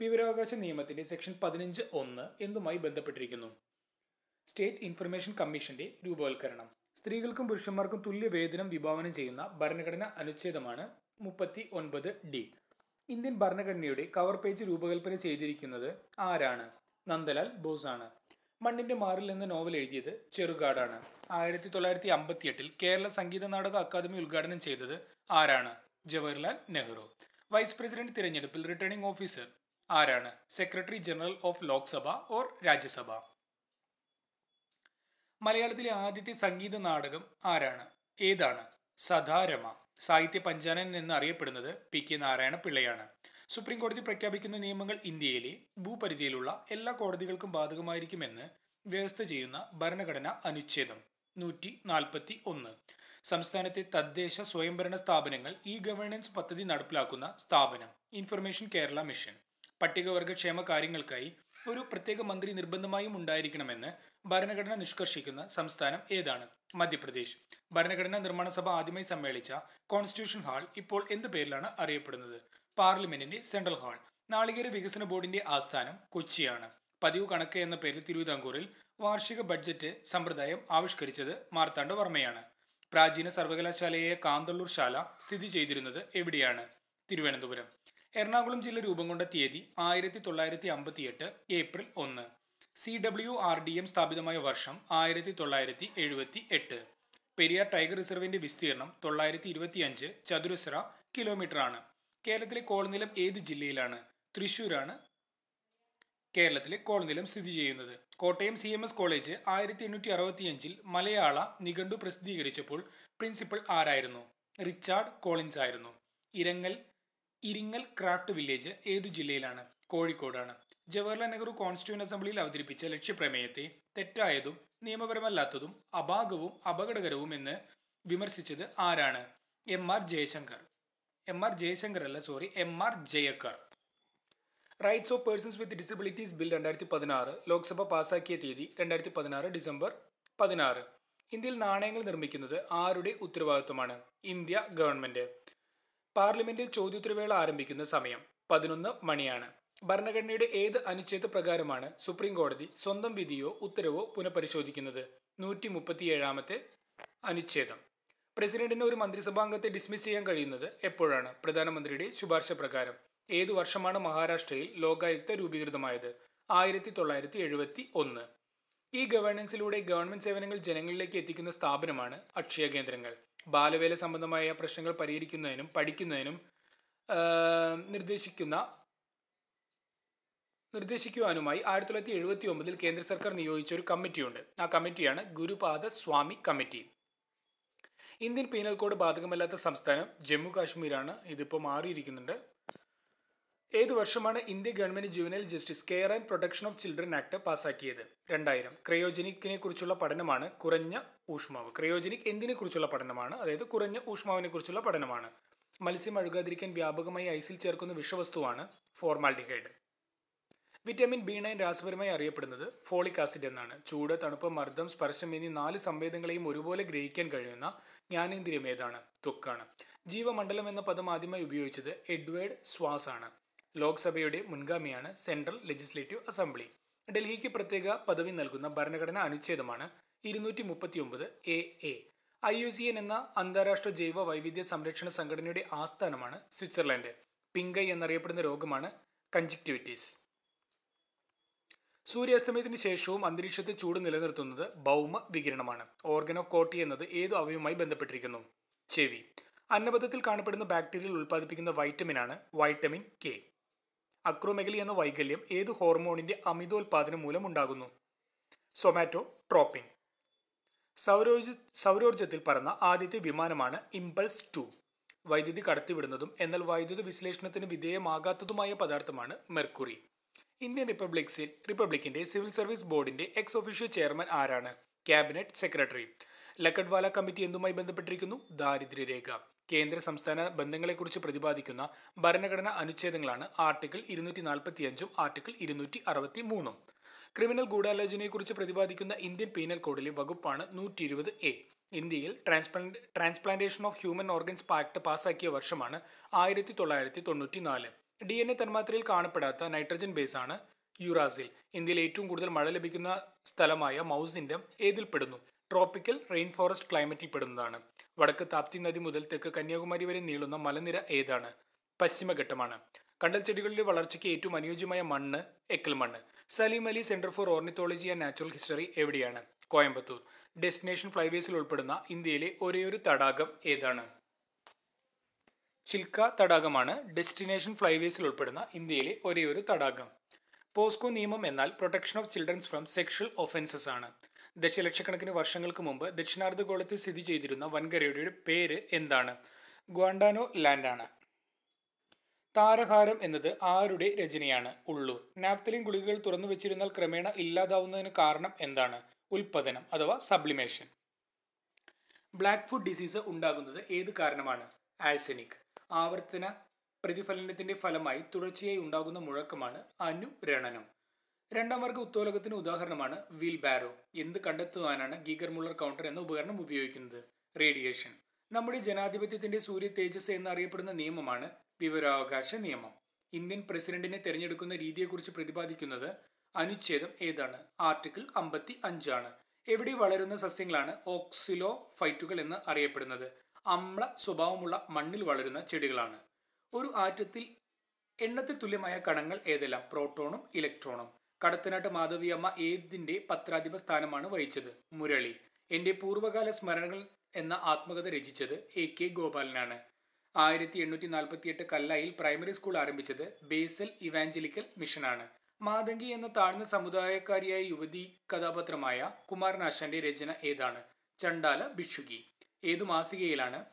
വിവരാവകാശ നിയമത്തിന്റെ സെക്ഷൻ പതിനഞ്ച് ഒന്ന് എന്തുമായി ബന്ധപ്പെട്ടിരിക്കുന്നു? സ്റ്റേറ്റ് ഇൻഫർമേഷൻ കമ്മീഷന്റെ രൂപവൽക്കരണം. സ്ത്രീകൾക്കും പുരുഷന്മാർക്കും തുല്യ വേതനം വിഭാവനം ചെയ്യുന്ന ഭരണഘടന അനുച്ഛേദമാണ് മുപ്പത്തി ഒൻപത് ഡി. ഇന്ത്യൻ ഭരണഘടനയുടെ കവർ പേജ് രൂപകൽപ്പന ചെയ്തിരിക്കുന്നത് ആരാണ്? നന്ദലാൽ ബോസ് ആണ് മണ്ണിന്റെ മാറിൽ എന്ന നോവൽ എഴുതിയത് ചെറുകാടാണ്. ആയിരത്തി തൊള്ളായിരത്തി അമ്പത്തി എട്ടിൽ കേരള സംഗീത നാടക അക്കാദമി ഉദ്ഘാടനം ചെയ്തത് ആരാണ്? ജവഹർലാൽ നെഹ്റു. വൈസ് പ്രസിഡന്റ് തിരഞ്ഞെടുപ്പിൽ റിട്ടേണിംഗ് ഓഫീസർ ആരാണ്? Secretary general of Lok Sabha or Rajya Sabha മലയാളത്തിലെ ആദ്യത്തെ സംഗീത നാടകം ആരാണ്? ഏതാണ്? സദാരമ സാഹിത്യ പഞ്ചാനൻ എന്ന് അറിയപ്പെടുന്നത് പി കെ നാരായണ പിള്ളയാണ് സുപ്രീം കോടതി പ്രഖ്യാപിക്കുന്ന നിയമങ്ങൾ ഇന്ത്യയിലെ ഭൂപരിധിയിലുള്ള എല്ലാ കോടതികൾക്കും ബാധകമായിരിക്കുമെന്ന് വ്യവസ്ഥ ചെയ്യുന്ന ഭരണഘടന അനുച്ഛേദം നൂറ്റി നാൽപ്പത്തി ഒന്ന് സംസ്ഥാനത്തെ തദ്ദേശ സ്വയംഭരണ സ്ഥാപനങ്ങൾ ഇ ഗവേണൻസ് പദ്ധതി നടപ്പിലാക്കുന്ന സ്ഥാപനം. ഇൻഫർമേഷൻ കേരള മിഷൻ പട്ടികവർഗ ക്ഷേമ കാര്യങ്ങൾക്കായി ഒരു പ്രത്യേക മന്ത്രി നിർബന്ധമായും ഉണ്ടായിരിക്കണമെന്ന് ഭരണഘടന നിഷ്കർഷിക്കുന്ന സംസ്ഥാനം ഏതാണ്? മധ്യപ്രദേശ്. ഭരണഘടനാ നിർമ്മാണ സഭ ആദ്യമായി സമ്മേളിച്ച കോൺസ്റ്റിറ്റ്യൂഷൻ ഹാൾ ഇപ്പോൾ എന്ത് പേരിലാണ് അറിയപ്പെടുന്നത്? പാർലമെന്റിന്റെ സെൻട്രൽ ഹാൾ. നാളികേര വികസന ബോർഡിന്റെ ആസ്ഥാനം കൊച്ചിയാണ്. പതിവ് കണക്ക് എന്ന പേരിൽ തിരുവിതാംകൂറിൽ വാർഷിക ബഡ്ജറ്റ് സമ്പ്രദായം ആവിഷ്കരിച്ചത് മാർത്താണ്ഡവർമ്മയാണ് പ്രാചീന സർവകലാശാലയായ കാന്തള്ളൂർ ശാല സ്ഥിതി ചെയ്തിരുന്നത് എവിടെയാണ്? തിരുവനന്തപുരം. എറണാകുളം ജില്ല രൂപം കൊണ്ട തീയതി ആയിരത്തി തൊള്ളായിരത്തി അമ്പത്തിയെട്ട് ഏപ്രിൽ ഒന്ന്. C W R D M സ്ഥാപിതമായ വർഷം ആയിരത്തി തൊള്ളായിരത്തി എഴുപത്തി എട്ട് പെരിയാർ ടൈഗർ റിസർവിന്റെ വിസ്തീർണം തൊള്ളായിരത്തി ഇരുപത്തിയഞ്ച് ചതുരശ്ര കിലോമീറ്റർ ആണ് കേരളത്തിലെ കോളനിലം ഏത് ജില്ലയിലാണ്? തൃശൂരാണ് കേരളത്തിലെ കോളനിലം സ്ഥിതി ചെയ്യുന്നത്. Kottayam C M S college ആയിരത്തി എണ്ണൂറ്റി അറുപത്തിയഞ്ചിൽ മലയാള നിഘണ്ടു പ്രസിദ്ധീകരിച്ചപ്പോൾ പ്രിൻസിപ്പൽ ആരായിരുന്നു? റിച്ചാർഡ് കോളിൻസ് ആയിരുന്നു ഇരങ്ങൽ ഇരിങ്ങൽ ക്രാഫ്റ്റ് വില്ലേജ് ഏതു ജില്ലയിലാണ്? കോഴിക്കോടാണ്. ജവഹർലാൽ നെഹ്റു കോൺസ്റ്റിറ്റ്യൂൺ അസംബ്ലിയിൽ അവതരിപ്പിച്ച ലക്ഷ്യപ്രമേയത്തെ തെറ്റായതും നിയമപരമല്ലാത്തതും അപാകവും അപകടകരവും എന്ന് വിമർശിച്ചത് ആരാണ്? M R Jayashankar. M R Jayashankar അല്ല sorry M R Jayakar. Rights of persons with disabilities bill രണ്ടായിരത്തി പതിനാറ് ലോക്സഭ പാസാക്കിയ തീയതി രണ്ടായിരത്തി പതിനാറ് ഡിസംബർ പതിനാറ്. ഇന്ത്യയിൽ നാണയങ്ങൾ നിർമ്മിക്കുന്നത് ആരുടെ ഉത്തരവാദിത്വമാണ്? India government. പാർലമെന്റിൽ ചോദ്യോത്തരവേള ആരംഭിക്കുന്ന സമയം പതിനൊന്ന് മണിയാണ്. ഭരണഘടനയുടെ ഏത് അനുച്ഛേദ പ്രകാരമാണ് സുപ്രീം കോടതി സ്വന്തം വിധിയോ ഉത്തരവോ പുനഃപരിശോധിക്കുന്നത്? നൂറ്റി മുപ്പത്തിയേഴാമത്തെ അനുച്ഛേദം. പ്രസിഡന്റിന് ഒരു മന്ത്രിസഭാംഗത്തെ ഡിസ്മിസ് ചെയ്യാൻ കഴിയുന്നത് എപ്പോഴാണ്? പ്രധാനമന്ത്രിയുടെ ശുപാർശ പ്രകാരം. ഏതു വർഷമാണ് മഹാരാഷ്ട്രയിൽ ലോകായുക്ത രൂപീകൃതമായത്? ആയിരത്തി തൊള്ളായിരത്തി എഴുപത്തി ഒന്ന് ഈ ഗവേണൻസിലൂടെ ഗവൺമെന്റ് സേവനങ്ങൾ ജനങ്ങളിലേക്ക് എത്തിക്കുന്ന സ്ഥാപനമാണ് അക്ഷയ കേന്ദ്രങ്ങൾ. ബാലവേല സംബന്ധമായ പ്രശ്നങ്ങൾ പരിഹരിക്കുന്നതിനും പഠിക്കുന്നതിനും നിർദ്ദേശിക്കുന്ന നിർദ്ദേശിക്കുവാനുമായി ആയിരത്തി തൊള്ളായിരത്തി എഴുപത്തി ഒമ്പതിൽ കേന്ദ്ര സർക്കാർ നിയോഗിച്ച ഒരു കമ്മിറ്റിയുണ്ട്. ആ കമ്മിറ്റിയാണ് Gurupada Swami committee. Indian penal code ബാധകമല്ലാത്ത സംസ്ഥാനം ജമ്മു കാശ്മീരാണ്. ഇതിപ്പോൾ മാറിയിരിക്കുന്നുണ്ട്. ഏതു വർഷമാണ് India government juvenile justice care and protection of children act പാസാക്കിയത് രണ്ടായിരം. ക്രയോജനിക്കിനെ കുറിച്ചുള്ള പഠനമാണ് കുറഞ്ഞ ഊഷ്മാവ്. ക്രയോജനിക് എന്തിനെ കുറിച്ചുള്ള പഠനമാണ്? അതായത് കുറഞ്ഞ ഊഷ്മാവിനെ കുറിച്ചുള്ള പഠനമാണ്. മത്സ്യം അഴുകാതിരിക്കാൻ വ്യാപകമായി ഐസിൽ ചേർക്കുന്ന വിഷവസ്തുവാണ് ഫോർമാൽഡിഹൈഡ്. വിറ്റാമിൻ ബി നയൻ രാസപരമായി അറിയപ്പെടുന്നത് ഫോളിക് ആസിഡ് എന്നാണ്. ചൂട് തണുപ്പ് മർദ്ദം സ്പർശം എന്നീ നാല് സംവേദങ്ങളെയും ഒരുപോലെ ഗ്രഹിക്കാൻ കഴിയുന്ന ജ്ഞാനേന്ദ്രിയം ഏതാണ്? ത്വക്കാണ്. ജീവമണ്ഡലം എന്ന പദം ആദ്യമായി ഉപയോഗിച്ചത് എഡ്വേർഡ് സ്വാസ് ആണ് ലോക്സഭയുടെ മുൻഗാമിയാണ് സെൻട്രൽ ലെജിസ്ലേറ്റീവ് അസംബ്ലി. ഡൽഹിക്ക് പ്രത്യേക പദവി നൽകുന്ന ഭരണഘടനാ അനുച്ഛേദമാണ് ഇരുന്നൂറ്റി മുപ്പത്തിയൊമ്പത് A A. I U C N എന്ന അന്താരാഷ്ട്ര ജൈവ വൈവിധ്യ സംരക്ഷണ സംഘടനയുടെ ആസ്ഥാനമാണ് സ്വിറ്റ്സർലൻഡ്. പിങ്കൈ എന്നറിയപ്പെടുന്ന രോഗമാണ് കഞ്ചക്ടിവിറ്റീസ് സൂര്യാസ്തമയത്തിന് ശേഷവും അന്തരീക്ഷത്തിൽ ചൂട് നിലനിർത്തുന്നത് ഭൗമ വികിരണമാണ്. ഓർഗൻ ഓഫ് കോട്ടി എന്നത് ഏതു അവയുമായി ബന്ധപ്പെട്ടിരിക്കുന്നു? ചെവി. അന്നപഥത്തിൽ കാണപ്പെടുന്ന ബാക്ടീരിയൽ ഉൽപ്പാദിപ്പിക്കുന്ന വൈറ്റമിനാണ് വൈറ്റമിൻ കെ. അക്രോമെഗലി എന്ന വൈകല്യം ഏത് ഹോർമോണിന്റെ അമിതോൽപാദനം മൂലം ഉണ്ടാകുന്നു? സൊമാറ്റോ ട്രോപ്പിൻ സൗരോർജ സൗരോർജത്തിൽ പറന്ന ആദ്യത്തെ വിമാനമാണ് ഇമ്പൾസ് ടു. വൈദ്യുതി കടത്തിവിടുന്നതും എന്നാൽ വൈദ്യുത വിശ്ലേഷണത്തിന് വിധേയമാകാത്തതുമായ പദാർത്ഥമാണ് മെർക്കുറി. ഇന്ത്യൻ റിപ്പബ്ലിക്സിൽ റിപ്പബ്ലിക്കിന്റെ സിവിൽ സർവീസ് ബോർഡിന്റെ എക്സ് ഒഫീഷ്യോ ചെയർമാൻ ആരാണ്? Cabinet secretary. ലക്കഡ്വാല കമ്മിറ്റി എന്തുമായി ബന്ധപ്പെട്ടിരിക്കുന്നു? ദാരിദ്ര്യരേഖ. കേന്ദ്ര സംസ്ഥാന ബന്ധങ്ങളെക്കുറിച്ച് പ്രതിപാദിക്കുന്ന ഭരണഘടനാ അനുച്ഛേദങ്ങളാണ് ആർട്ടിക്കിൾ ഇരുന്നൂറ്റി നാൽപ്പത്തിയഞ്ചും ആർട്ടിക്കിൾ ഇരുന്നൂറ്റി അറുപത്തി മൂന്നും ക്രിമിനൽ ഗൂഢാലോചനയെക്കുറിച്ച് പ്രതിപാദിക്കുന്ന ഇന്ത്യൻ പീനൽ കോഡിലെ വകുപ്പാണ് നൂറ്റി ഇരുപത് എ. ഇന്ത്യയിൽ transplant transplantation of human organs act പാസാക്കിയ വർഷമാണ് ആയിരത്തി തൊള്ളായിരത്തി തൊണ്ണൂറ്റി നാല് ഡി എൻ എ തന്മാത്രയിൽ കാണപ്പെടാത്ത നൈട്രജൻ ബേസാണ് യുറാസിൽ. ഇന്ത്യയിൽ ഏറ്റവും കൂടുതൽ മഴ ലഭിക്കുന്ന സ്ഥലമായ മൗസിന്റെ ഏതിൽപ്പെടുന്നു? ട്രോപ്പിക്കൽ റെയിൻ ഫോറസ്റ്റ് ക്ലൈമറ്റിൽ പെടുന്നതാണ് വടക്ക് താപ്തി നദി മുതൽ തെക്ക് കന്യാകുമാരി വരെ നീളുന്ന മലനിര ഏതാണ്? പശ്ചിമഘട്ടമാണ്. കണ്ടൽ ചെടികളുടെ വളർച്ചയ്ക്ക് ഏറ്റവും അനുയോജ്യമായ മണ്ണ് എക്കൽ മണ്ണ്. Salim Ali centre for ornithology and natural history എവിടെയാണ്? കോയമ്പത്തൂർ. ഡെസ്റ്റിനേഷൻ ഫ്ലൈവേസിൽ ഉൾപ്പെടുന്ന ഇന്ത്യയിലെ ഒരേയൊരു തടാകം ഏതാണ്? ചിൽക്ക തടാകമാണ് ഡെസ്റ്റിനേഷൻ ഫ്ലൈവേസിൽ ഉൾപ്പെടുന്ന ഇന്ത്യയിലെ ഒരേയൊരു തടാകം. പോസ്കോ നിയമം എന്നാൽ protection of childrens from sexual offences ആണ്. ദശലക്ഷക്കണക്കിന് വർഷങ്ങൾക്ക് മുമ്പ് ദക്ഷിണാർദ്ധഗോളത്തിൽ സ്ഥിതി ചെയ്തിരുന്ന വൻകരയുടെ പേര് എന്താണ്? ഗ്വാണ്ടാനോ ലാൻഡാണ്. താരഹാരം എന്നത് ആരുടെ രചനയാണ്? ഉള്ളൂർ. നാപ്തലിൻ ഗുളികകൾ തുറന്നു വെച്ചിരുന്നാൽ ക്രമേണ ഇല്ലാതാവുന്നതിന് കാരണം എന്താണ്? ഉൽപ്പതനം അഥവാ സബ്ലിമേഷൻ. ബ്ലാക്ക് ഫുഡ് ഡിസീസ് ഉണ്ടാകുന്നത് ഏത് കാരണമാണ്? ആഴ്സനിക്. ആവർത്തന പ്രതിഫലനത്തിന്റെ ഫലമായി തുടർച്ചയായി ഉണ്ടാകുന്ന മുഴക്കമാണ് അനുരണനം. രണ്ടാം വർഗ ഉത്തോലകത്തിന് ഉദാഹരണമാണ് വീൽ ബാരോ. എന്ത് കണ്ടെത്തുവാനാണ് ഗീഗർ മുള്ളർ കൗണ്ടർ എന്ന ഉപകരണം ഉപയോഗിക്കുന്നത്? റേഡിയേഷൻ നമ്മുടെ ജനാധിപത്യത്തിന്റെ സൂര്യ തേജസ് എന്നറിയപ്പെടുന്ന നിയമമാണ് വിവരാവകാശ നിയമം. ഇന്ത്യൻ പ്രസിഡന്റിനെ തിരഞ്ഞെടുക്കുന്ന രീതിയെക്കുറിച്ച് പ്രതിപാദിക്കുന്നത് അനുച്ഛേദം ഏതാണ്? ആർട്ടിക്കിൾ അമ്പത്തി അഞ്ചാണ് എവിടെ വളരുന്ന സസ്യങ്ങളാണ് ഓക്സിലോ ഫൈറ്റുകൾ എന്ന് അറിയപ്പെടുന്നത്? അമ്ല സ്വഭാവമുള്ള മണ്ണിൽ വളരുന്ന ചെടികളാണ്. ഒരു ആറ്റത്തിൽ എണ്ണത്തിൽ തുല്യമായ കണങ്ങൾ ഏതെല്ലാം? പ്രോട്ടോണും ഇലക്ട്രോണും. കടത്തനാട്ട് മാധവിയമ്മ ഏതിന്റെ പത്രാധിപ സ്ഥാനമാണ് വഹിച്ചത്? മുരളി. എന്റെ പൂർവകാല സ്മരണകൾ എന്ന ആത്മകഥ രചിച്ചത് എ കെ ഗോപാലനാണ്. ആയിരത്തി എണ്ണൂറ്റി നാൽപ്പത്തി എട്ട് കല്ലായിൽ പ്രൈമറി സ്കൂൾ ആരംഭിച്ചത് ബേസൽ ഇവാഞ്ചലിക്കൽ മിഷനാണ്. മാതങ്കി എന്ന താഴ്ന്ന സമുദായക്കാരിയായ യുവതി കഥാപാത്രമായ കുമാരനാശാന്റെ രചന ഏതാണ്? ചണ്ടാല ഭിക്ഷുകി. ഏതു മാസികയിലാണ്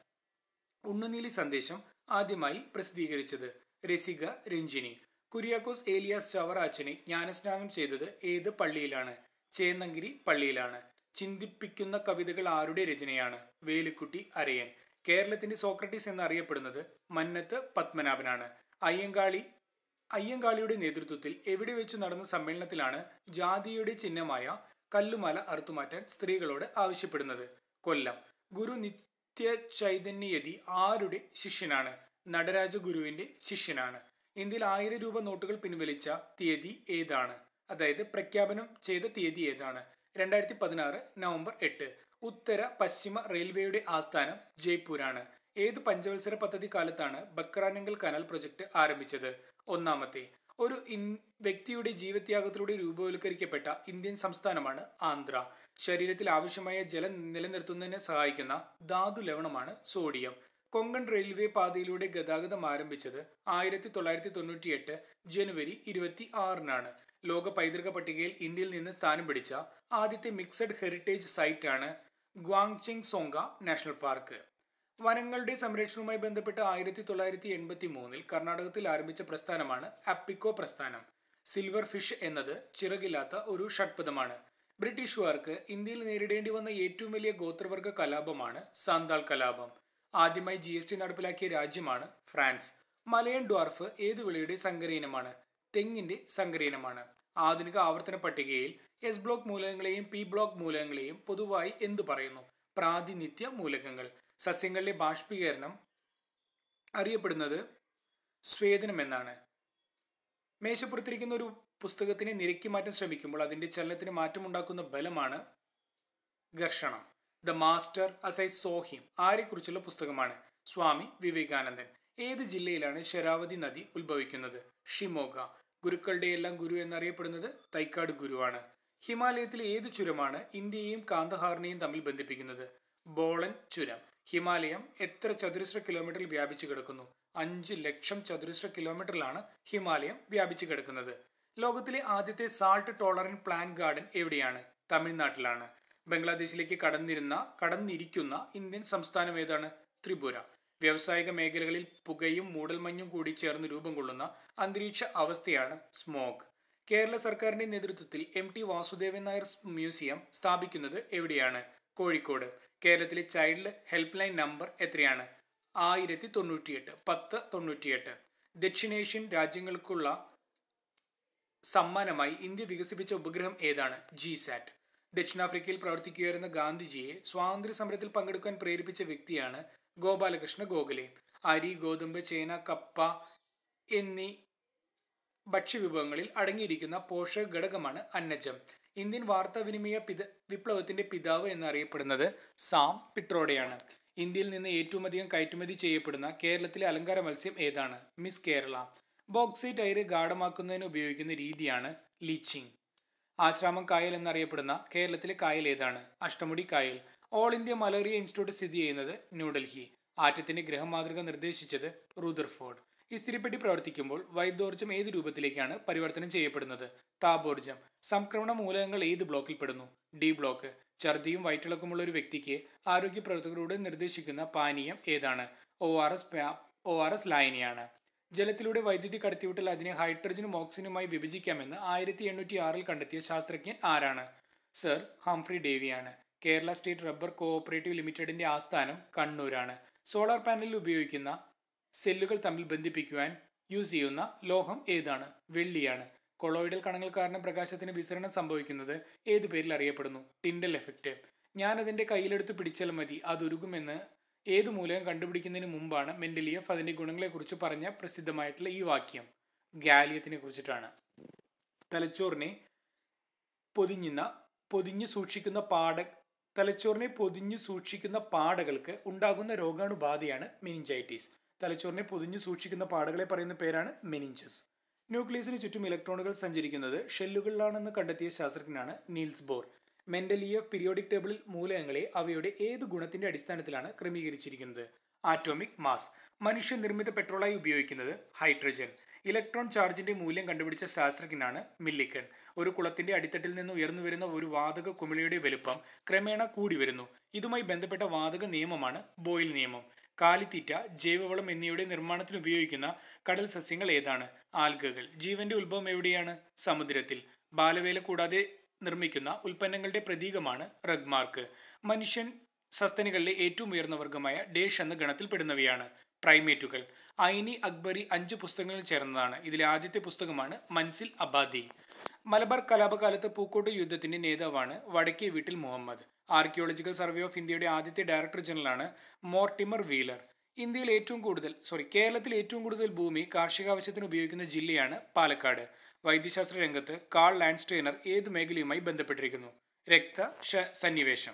ഉണ്ണുനീലി സന്ദേശം ആദ്യമായി പ്രസിദ്ധീകരിച്ചത്? രസിക രഞ്ജിനി. കുര്യാക്കോസ് ഏലിയാസ് ചവറാച്ചനെ ജ്ഞാനസ്നാനം ചെയ്തത് ഏത് പള്ളിയിലാണ്? ചേന്നങ്കിരി പള്ളിയിലാണ്. ചിന്തിപ്പിക്കുന്ന കവിതകൾ ആരുടെ രചനയാണ്? വേലുക്കുട്ടി അരയൻ. കേരളത്തിന്റെ സോക്രട്ടീസ് എന്നറിയപ്പെടുന്നത് മന്നത്ത് പത്മനാഭനാണ്. അയ്യങ്കാളി അയ്യങ്കാളിയുടെ നേതൃത്വത്തിൽ എവിടെ വെച്ച് നടന്ന സമ്മേളനത്തിലാണ് ജാതിയുടെ ചിഹ്നമായ കല്ലുമാല അറുത്തുമാറ്റാൻ സ്ത്രീകളോട് ആവശ്യപ്പെടുന്നത്? കൊല്ലം. ഗുരു നിത്യ ചൈതന്യയതി ആരുടെ ശിഷ്യനാണ്? നടരാജ ഗുരുവിന്റെ ശിഷ്യനാണ്. ഇന്ത്യയിൽ ആയിരം രൂപ നോട്ടുകൾ പിൻവലിച്ച തീയതി ഏതാണ്? അതായത് പ്രഖ്യാപനം ചെയ്ത തീയതി ഏതാണ്? രണ്ടായിരത്തി പതിനാറ് നവംബർ എട്ട്. ഉത്തര പശ്ചിമ റെയിൽവേയുടെ ആസ്ഥാനം ജയ്പൂരാണ്. ഏത് പഞ്ചവത്സര പദ്ധതി കാലത്താണ് ബക്രാനങ്കൽ കനാൽ പ്രൊജക്ട് ആരംഭിച്ചത്? ഒന്നാമത്തെ. ഒരു വ്യക്തിയുടെ ജീവത്യാഗത്തിലൂടെ രൂപവൽക്കരിക്കപ്പെട്ട ഇന്ത്യൻ സംസ്ഥാനമാണ് ആന്ധ്ര. ശരീരത്തിൽ ആവശ്യമായ ജലം നിലനിർത്തുന്നതിന് സഹായിക്കുന്ന ധാതു ലവണമാണ് സോഡിയം. കൊങ്കൺ റെയിൽവേ പാതയിലൂടെ ഗതാഗതം ആരംഭിച്ചത് ആയിരത്തി തൊള്ളായിരത്തി തൊണ്ണൂറ്റിയെട്ട് ജനുവരി ഇരുപത്തി ആറിനാണ് ലോക പൈതൃക പട്ടികയിൽ ഇന്ത്യയിൽ നിന്ന് സ്ഥാനം പിടിച്ച ആദ്യത്തെ മിക്സഡ് ഹെറിറ്റേജ് സൈറ്റ് ആണ് ഗ്വാങ്ചിങ് സോങ്ക നാഷണൽ പാർക്ക്. വനങ്ങളുടെ സംരക്ഷണവുമായി ബന്ധപ്പെട്ട് ആയിരത്തി തൊള്ളായിരത്തി എൺപത്തി മൂന്നിൽ കർണാടകത്തിൽ ആരംഭിച്ച പ്രസ്ഥാനമാണ് അപ്പിക്കോ പ്രസ്ഥാനം. സിൽവർ ഫിഷ് എന്നത് ചിറകില്ലാത്ത ഒരു ഷഡ്പദമാണ്. ബ്രിട്ടീഷുകാർക്ക് ഇന്ത്യയിൽ നേരിടേണ്ടി വന്ന ഏറ്റവും വലിയ ഗോത്രവർഗ കലാപമാണ് സാന്താൾ കലാപം. ആദ്യമായി ജി എസ് ടി നടപ്പിലാക്കിയ രാജ്യമാണ് ഫ്രാൻസ്. മലയൻ ഡ്വാർഫ് ഏതു വിളയുടെ സങ്കരയിനമാണ്? തെങ്ങിന്റെ സങ്കരയിനമാണ്. ആധുനിക ആവർത്തന പട്ടികയിൽ എസ് ബ്ലോക്ക് മൂലകങ്ങളെയും പി ബ്ലോക്ക് മൂലകങ്ങളെയും പൊതുവായി എന്തു പറയുന്നു? പ്രാതിനിധ്യ മൂലകങ്ങൾ. സസ്യങ്ങളിലെ ബാഷ്പീകരണം അറിയപ്പെടുന്നത് സ്വേദനം എന്നാണ്. മേശപ്പുറത്തിരിക്കുന്ന ഒരു പുസ്തകത്തിനെ നിരക്കി മാറ്റാൻ ശ്രമിക്കുമ്പോൾ അതിന്റെ ചലനത്തിന് മാറ്റമുണ്ടാക്കുന്ന ബലമാണ് ഘർഷണം. The master as I saw him ആരെക്കുറിച്ചുള്ള പുസ്തകമാണ്. സ്വാമി വിവേകാനന്ദൻ. ഏത് ജില്ലയിലാണ് ശരാവതി നദി ഉത്ഭവിക്കുന്നത്? ഷിമോഗ. ഗുരുക്കളുടെ എല്ലാം ഗുരു എന്നറിയപ്പെടുന്നത് തൈക്കാട് ഗുരുവാണ്. ഹിമാലയത്തിലെ ഏത് ചുരമാണ് ഇന്ത്യയെയും കാന്തഹാറിനെയും തമ്മിൽ ബന്ധിപ്പിക്കുന്നത്? ബോളൻ ചുരം. ഹിമാലയം എത്ര ചതുരശ്ര കിലോമീറ്ററിൽ വ്യാപിച്ചു കിടക്കുന്നു? അഞ്ച് ലക്ഷം ചതുരശ്ര കിലോമീറ്ററിലാണ് ഹിമാലയം വ്യാപിച്ചു കിടക്കുന്നത്. ലോകത്തിലെ ആദ്യത്തെ സാൾട്ട് ടോളറൻ പ്ലാന്റ് ഗാർഡൻ എവിടെയാണ്? തമിഴ്നാട്ടിലാണ്. ബംഗ്ലാദേശിലേക്ക് കടന്നിരുന്ന കടന്നിരിക്കുന്ന ഇന്ത്യൻ സംസ്ഥാനം ഏതാണ്? ത്രിപുര. വ്യാവസായിക മേഖലകളിൽ പുകയും മൂടൽമഞ്ഞും കൂടി ചേർന്ന് രൂപം കൊള്ളുന്ന അന്തരീക്ഷ അവസ്ഥയാണ് സ്മോഗ്. കേരള സർക്കാരിന്റെ നേതൃത്വത്തിൽ M T Vasudevan Nair museum സ്ഥാപിക്കുന്നത് എവിടെയാണ്? കോഴിക്കോട്. കേരളത്തിലെ ചൈൽഡ് ഹെൽപ്പ് ലൈൻ നമ്പർ എത്രയാണ്? ആയിരത്തി തൊണ്ണൂറ്റിയെട്ട് പത്ത് തൊണ്ണൂറ്റിയെട്ട്. ദക്ഷിണേഷ്യൻ രാജ്യങ്ങൾക്കുള്ള സമ്മാനമായി ഇന്ത്യ വികസിപ്പിച്ച ഉപഗ്രഹം ഏതാണ്? G SAT. ദക്ഷിണാഫ്രിക്കയിൽ പ്രവർത്തിക്കുകയായിരുന്ന ഗാന്ധിജിയെ സ്വാതന്ത്ര്യ സമരത്തിൽ പങ്കെടുക്കാൻ പ്രേരിപ്പിച്ച വ്യക്തിയാണ് ഗോപാലകൃഷ്ണ ഗോഖലെ. അരി ഗോതമ്പ് ചേന കപ്പ എന്നീ ഭക്ഷ്യവിഭവങ്ങളിൽ അടങ്ങിയിരിക്കുന്ന പോഷക ഘടകമാണ് അന്നജം. ഇന്ത്യൻ വാർത്താവിനിമയ പിത വിപ്ലവത്തിന്റെ പിതാവ് എന്നറിയപ്പെടുന്നത് സാം പിട്രോഡയാണ്. ഇന്ത്യയിൽ നിന്ന് ഏറ്റവും അധികം കയറ്റുമതി ചെയ്യപ്പെടുന്ന കേരളത്തിലെ അലങ്കാര മത്സ്യം ഏതാണ്? മിസ് കേരള. ബോക്സൈറ്റ് അയര് ഗാഠമാക്കുന്നതിന് ഉപയോഗിക്കുന്ന രീതിയാണ് ലീച്ചിങ്. ആശ്രാമം കായൽ എന്നറിയപ്പെടുന്ന കേരളത്തിലെ കായൽ ഏതാണ്? അഷ്ടമുടി കായൽ. ഓൾ ഇന്ത്യ മലേറിയ ഇൻസ്റ്റിറ്റ്യൂട്ട് സ്ഥിതി ചെയ്യുന്നത് ന്യൂഡൽഹി. ആറ്റത്തിന്റെ ഗൃഹമാതൃക നിർദ്ദേശിച്ചത് റൂദർഫോർഡ്. ഇസ്തിരിപ്പെട്ടി പ്രവർത്തിക്കുമ്പോൾ വൈദ്യോർജം ഏത് രൂപത്തിലേക്കാണ് പരിവർത്തനം ചെയ്യപ്പെടുന്നത്? താപോർജം സംക്രമണ മൂലകങ്ങൾ ഏത് ബ്ലോക്കിൽ പെടുന്നു? D block. ഛർദിയും വയറ്റിളക്കുമുള്ള ഒരു വ്യക്തിക്ക് ആരോഗ്യ പ്രവർത്തകരോട് നിർദ്ദേശിക്കുന്ന പാനീയം ഏതാണ്? O R S O R S ലായനിയാണ്. ജലത്തിലൂടെ വൈദ്യുതി കടത്തിവിട്ടാൽ അതിനെ ഹൈഡ്രജനും ഓക്സിജനുമായി വിഭജിക്കാമെന്ന് ആയിരത്തി എണ്ണൂറ്റി ആറിൽ കണ്ടെത്തിയ ശാസ്ത്രജ്ഞൻ ആരാണ്? സർ ഹംഫ്രി ഡേവിയാണ്. കേരള സ്റ്റേറ്റ് റബ്ബർ കോഓപ്പറേറ്റീവ് ലിമിറ്റഡിന്റെ ആസ്ഥാനം കണ്ണൂരാണ്. സോളാർ പാനലിൽ ഉപയോഗിക്കുന്ന സെല്ലുകൾ തമ്മിൽ ബന്ധിപ്പിക്കുവാൻ യൂസ് ചെയ്യുന്ന ലോഹം ഏതാണ്? വെള്ളിയാണ്. കൊളോയിഡൽ കണങ്ങൾ കാരണം പ്രകാശത്തിന് വിസരണം സംഭവിക്കുന്നത് ഏത് പേരിൽ അറിയപ്പെടുന്നു? ടിൻഡൽ എഫക്റ്റ് ഞാൻ അതിന്റെ കയ്യിലെടുത്ത് പിടിച്ചാൽ മതി അതൊരുകുമെന്ന് ഏത് മൂലകം കണ്ടുപിടിക്കുന്നതിന് മുമ്പാണ് മെൻഡലിയഫ് അതിന്റെ ഗുണങ്ങളെക്കുറിച്ച് പറഞ്ഞ പ്രസിദ്ധമായിട്ടുള്ള ഈ വാക്യം. ഗാലിയത്തിനെ കുറിച്ചിട്ടാണ്. തലച്ചോറിനെ പൊതിഞ്ഞുന്ന പൊതിഞ്ഞു സൂക്ഷിക്കുന്ന പാട തലച്ചോറിനെ പൊതിഞ്ഞു സൂക്ഷിക്കുന്ന പാടകൾക്ക് ഉണ്ടാകുന്ന രോഗാണുബാധയാണ് മെനിഞ്ചൈറ്റിസ്. തലച്ചോറിനെ പൊതിഞ്ഞു സൂക്ഷിക്കുന്ന പാടകളെ പറയുന്ന പേരാണ് മെനിഞ്ചസ്. ന്യൂക്ലിയസിന് ചുറ്റും ഇലക്ട്രോണുകൾ സഞ്ചരിക്കുന്നത് ഷെല്ലുകളിലാണെന്ന് കണ്ടെത്തിയ ശാസ്ത്രജ്ഞനാണ് നീൽസ് ബോർ. മെന്റലിയ പീരിയോഡിക് ടേബിളിൽ മൂലകങ്ങളെ അവയുടെ ഏത് ഗുണത്തിന്റെ അടിസ്ഥാനത്തിലാണ് ക്രമീകരിച്ചിരിക്കുന്നത്? Atomic mass. മനുഷ്യ നിർമ്മിത പെട്രോളായി ഉപയോഗിക്കുന്നത് ഹൈഡ്രജൻ. ഇലക്ട്രോൺ ചാർജിന്റെ മൂല്യം കണ്ടുപിടിച്ച ശാസ്ത്രജ്ഞനാണ് മില്ലിക്കൺ. ഒരു കുളത്തിന്റെ അടിത്തട്ടിൽ നിന്ന് ഉയർന്നു വരുന്ന ഒരു വാതക കുമിളയുടെ വലുപ്പം ക്രമേണ കൂടി വരുന്നു. ഇതുമായി ബന്ധപ്പെട്ട വാതക നിയമമാണ് ബോയിൽ നിയമം. കാലിത്തീറ്റ ജൈവവളം എന്നിവയുടെ നിർമ്മാണത്തിന് ഉപയോഗിക്കുന്ന കടൽ സസ്യങ്ങൾ ഏതാണ്? ആൽഗകൾ. ജീവന്റെ ഉത്ഭവം എവിടെയാണ്? സമുദ്രത്തിൽ. ബാലവേല കൂടാതെ നിർമ്മിക്കുന്ന ഉൽപ്പന്നങ്ങളുടെ പ്രതീകമാണ് റഗ്മാർക്ക്. മനുഷ്യൻ സസ്തനികളിലെ ഏറ്റവും ഉയർന്ന വർഗമായ ഡേഷ് എന്ന ഗണത്തിൽപ്പെടുന്നവയാണ് പ്രൈമേറ്റുകൾ. ഐനി അക്ബറി അഞ്ച് പുസ്തകങ്ങളിൽ ചേർന്നതാണ്. ഇതിലെ ആദ്യത്തെ പുസ്തകമാണ് മൻസിൽ അബാദി. മലബാർ കലാപകാലത്ത് പൂക്കോട്ട് യുദ്ധത്തിന്റെ നേതാവാണ് വടക്കേ വീട്ടിൽ മുഹമ്മദ്. ആർക്കിയോളജിക്കൽ സർവേ ഓഫ് ഇന്ത്യയുടെ ആദ്യത്തെ ഡയറക്ടർ ജനറലാണ് മോർട്ടിമർ വീലർ. ഇന്ത്യയിൽ ഏറ്റവും കൂടുതൽ സോറി കേരളത്തിൽ ഏറ്റവും കൂടുതൽ ഭൂമി കാർഷിക ആവശ്യത്തിന് ഉപയോഗിക്കുന്ന ജില്ലയാണ് പാലക്കാട്. വൈദ്യശാസ്ത്ര രംഗത്ത് കാൾ ലാൻഡ്സ്റ്റെയ്നർ ഏത് മേഖലയുമായി ബന്ധപ്പെട്ടിരിക്കുന്നു? രക്ത സന്നിവേശം.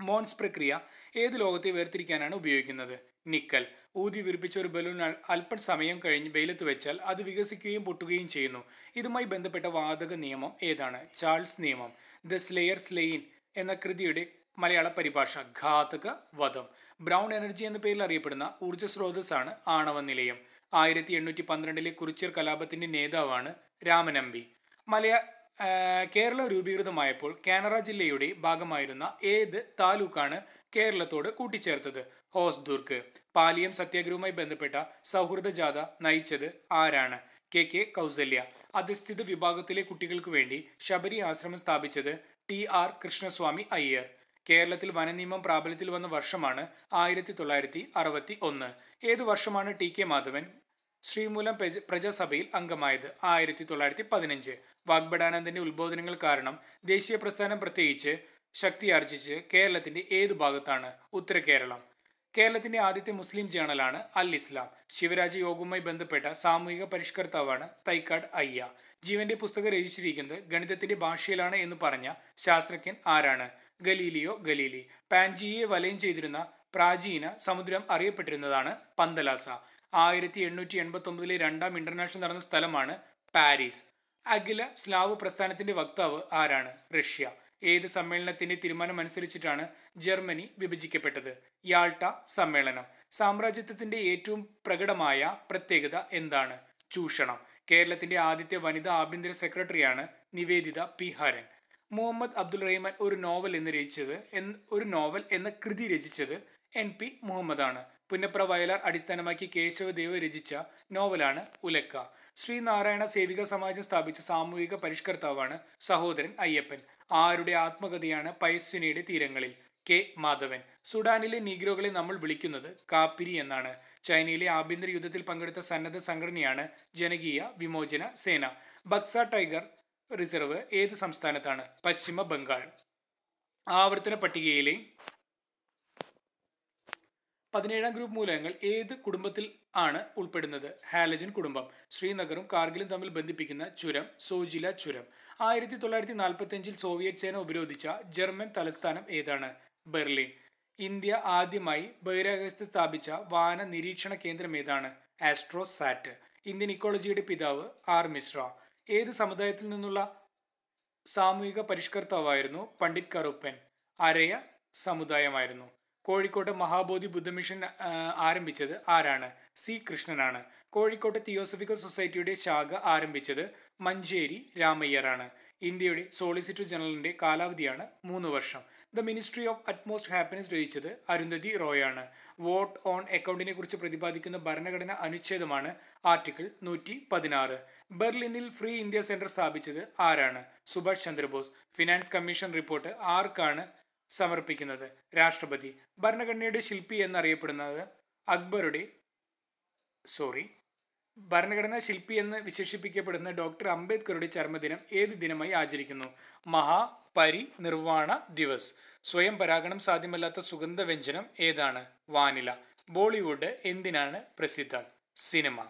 മോൺസ് പ്രക്രിയ ഏത് ലോകത്തെ വേർതിരിക്കാനാണ് ഉപയോഗിക്കുന്നത്? നിക്കൽ. ഊതി വിരിപ്പിച്ച ഒരു ബലൂൺ അല്പം സമയം കഴിഞ്ഞ് വെയിലത്ത് വെച്ചാൽ അത് വികസിക്കുകയും പൊട്ടുകയും ചെയ്യുന്നു. ഇതുമായി ബന്ധപ്പെട്ട വാതക നിയമം ഏതാണ്? ചാൾസ് നിയമം. ദ സ്ലെയർ സ്ലെയിൻ എന്ന കൃതിയുടെ മലയാള പരിഭാഷ ഘാതക വധം. ബ്രൗൺ എനർജി എന്ന പേരിൽ അറിയപ്പെടുന്ന ഊർജ സ്രോതസ്സാണ് ആണവ നിലയം. ആയിരത്തി എണ്ണൂറ്റി പന്ത്രണ്ടിലെ കുറിച്യർ കലാപത്തിന്റെ നേതാവാണ് രാമനമ്പി. മലയ കേരളം രൂപീകൃതമായപ്പോൾ കാനറ ജില്ലയുടെ ഭാഗമായിരുന്ന ഏത് താലൂക്കാണ് കേരളത്തോട് കൂട്ടിച്ചേർത്തത്? ഹോസ്ദുർഗ്. പാലിയം സത്യാഗ്രഹവുമായി ബന്ധപ്പെട്ട സൗഹൃദ ജാഥ നയിച്ചത് ആരാണ്? K K Kausalya. അധിസ്ഥിത വിഭാഗത്തിലെ കുട്ടികൾക്ക് വേണ്ടി ശബരി ആശ്രമം സ്ഥാപിച്ചത് ടി ആർ കൃഷ്ണസ്വാമി അയ്യർ. കേരളത്തിൽ വനനിയമം പ്രാബല്യത്തിൽ വന്ന വർഷമാണ് ആയിരത്തി തൊള്ളായിരത്തി അറുപത്തി ഒന്ന് ഏതു വർഷമാണ് ടി കെ മാധവൻ ശ്രീമൂലം പ്രജാസഭയിൽ അംഗമായത്? ആയിരത്തി തൊള്ളായിരത്തി പതിനഞ്ച് വാഗ്ബടാനന്ദന്റെ ഉത്ബോധനങ്ങൾ കാരണം ദേശീയ പ്രസ്ഥാനം പ്രത്യേകിച്ച് ശക്തിയാർജിച്ച് കേരളത്തിന്റെ ഏതു ഭാഗത്താണ്? ഉത്തര കേരളം. കേരളത്തിന്റെ ആദ്യത്തെ മുസ്ലിം ജേണലാണ് അൽ ഇസ്ലാം. ശിവരാജ യോഗവുമായി ബന്ധപ്പെട്ട സാമൂഹിക പരിഷ്കർത്താവാണ് തൈക്കാട് അയ്യ. ജീവന്റെ പുസ്തകം രചിച്ചിരിക്കുന്നത് ഗണിതത്തിന്റെ ഭാഷയിലാണ് എന്ന് പറഞ്ഞ ശാസ്ത്രജ്ഞൻ ആരാണ്? Galileo Galilei. പാൻജിയെ വലയം ചെയ്തിരുന്ന പ്രാചീന സമുദ്രം അറിയപ്പെട്ടിരുന്നതാണ് പന്തലാസ. ആയിരത്തി എണ്ണൂറ്റി എൺപത്തി ഒമ്പതിലെ രണ്ടാം ഇന്റർനാഷണൽ നടന്ന സ്ഥലമാണ് പാരീസ്. അഖില സ്ലാവ് പ്രസ്ഥാനത്തിന്റെ വക്താവ് ആരാണ്? റഷ്യ. ഏത് സമ്മേളനത്തിന്റെ തീരുമാനം അനുസരിച്ചിട്ടാണ് ജർമ്മനി വിഭജിക്കപ്പെട്ടത്? യാൾട്ട സമ്മേളനം. സാമ്രാജ്യത്വത്തിന്റെ ഏറ്റവും പ്രകടമായ പ്രത്യേകത എന്താണ്? ചൂഷണം. കേരളത്തിന്റെ ആദ്യത്തെ വനിതാ ആഭ്യന്തര സെക്രട്ടറിയാണ് നിവേദിത പി. ഹരൻ. മുഹമ്മദ് അബ്ദുൾ റഹ്മാൻ ഒരു നോവൽ എന്ന് രചിച്ചത് ഒരു നോവൽ എന്ന കൃതി രചിച്ചത് എൻ പി മുഹമ്മദാണ്. പുന്നപ്ര വയലാർ അടിസ്ഥാനമാക്കി കേശവദേവ് രചിച്ച നോവലാണ് ഉലക്ക. ശ്രീനാരായണ സേവിക സമാജം സ്ഥാപിച്ച സാമൂഹിക പരിഷ്കർത്താവാണ് സഹോദരൻ അയ്യപ്പൻ. ആരുടെ ആത്മകഥയാണ് പയസ്വിനിയുടെ തീരങ്ങളിൽ? കെ മാധവൻ. സുഡാനിലെ നീഗ്രോകളെ നമ്മൾ വിളിക്കുന്നത് കാപ്പിരി എന്നാണ്. ചൈനയിലെ ആഭ്യന്തര യുദ്ധത്തിൽ പങ്കെടുത്ത സന്നദ്ധ സംഘടനയാണ് ജനകീയ വിമോചന സേന. ബക്സ ടൈഗർ റിസർവ് ഏത് സംസ്ഥാനത്താണ്? പശ്ചിമ ബംഗാൾ. ആവർത്തന പട്ടികയിലെ പതിനേഴാം ഗ്രൂപ്പ് മൂലകങ്ങൾ ഏത് കുടുംബത്തിൽ ആണ് ഉൾപ്പെടുന്നത്? ഹാലജൻ കുടുംബം. ശ്രീനഗറും കാർഗിലും തമ്മിൽ ബന്ധിപ്പിക്കുന്ന ചുരം സോജില ചുരം. ആയിരത്തി തൊള്ളായിരത്തി നാൽപ്പത്തി അഞ്ചിൽ സോവിയറ്റ് സേന ഉപരോധിച്ച ജർമ്മൻ തലസ്ഥാനം ഏതാണ്? ബെർലിൻ. ഇന്ത്യ ആദ്യമായി ബഹിരാകാശത്ത് സ്ഥാപിച്ച വാന നിരീക്ഷണ കേന്ദ്രം ഏതാണ്? ആസ്ട്രോസാറ്റ്. ഇന്ത്യൻ ഇക്കോളജിയുടെ പിതാവ് ആർ മിശ്ര. ഏത് സമുദായത്തിൽ നിന്നുള്ള സാമൂഹിക പരിഷ്കർത്താവായിരുന്നു പണ്ഡിറ്റ് കറുപ്പൻ? അരയ സമുദായമായിരുന്നു. കോഴിക്കോട്ടെ മഹാബോധി ബുദ്ധമിഷൻ മിഷൻ ആരംഭിച്ചത് ആരാണ്? സി. കൃഷ്ണനാണ്. കോഴിക്കോട്ടെ തിയോസഫിക്കൽ സൊസൈറ്റിയുടെ ശാഖ ആരംഭിച്ചത് മഞ്ചേരി രാമയ്യറാണ് ഇന്ത്യയുടെ സോളിസിറ്റർ ജനറലിന്റെ കാലാവധിയാണ് മൂന്ന് വർഷം. The ministry of utmost happiness രചിച്ചത് അരുന്ധതി റോയാണ്. വോട്ട് ഓൺ അക്കൗണ്ടിനെ കുറിച്ച് പ്രതിപാദിക്കുന്ന ഭരണഘടന അനുച്ഛേദമാണ് ആർട്ടിക്കിൾ നൂറ്റി പതിനാറ് ബെർലിനിൽ ഫ്രീ ഇന്ത്യ സെന്റർ സ്ഥാപിച്ചത് ആരാണ്? Subhash Chandra Bose. Finance commission report ആർക്കാണ് സമർപ്പിക്കുന്നത്? രാഷ്ട്രപതി. ഭരണഘടനയുടെ ശില്പി എന്നറിയപ്പെടുന്നത് അക്ബറുടെ സോറി ഭരണഘടനാ ശില്പി എന്ന് വിശേഷിപ്പിക്കപ്പെടുന്ന ഡോക്ടർ അംബേദ്കറുടെ ചർമ്മദിനം ഏത് ദിനമായി ആചരിക്കുന്നു? മഹാ പരി മഹാപരിനിർവാണ ദിവസ്. സ്വയം പരാഗണം സാധ്യമല്ലാത്ത സുഗന്ധ വ്യഞ്ജനം ഏതാണ്? വാനില. ബോളിവുഡ് എന്തിനാണ് പ്രസിദ്ധം? സിനിമ.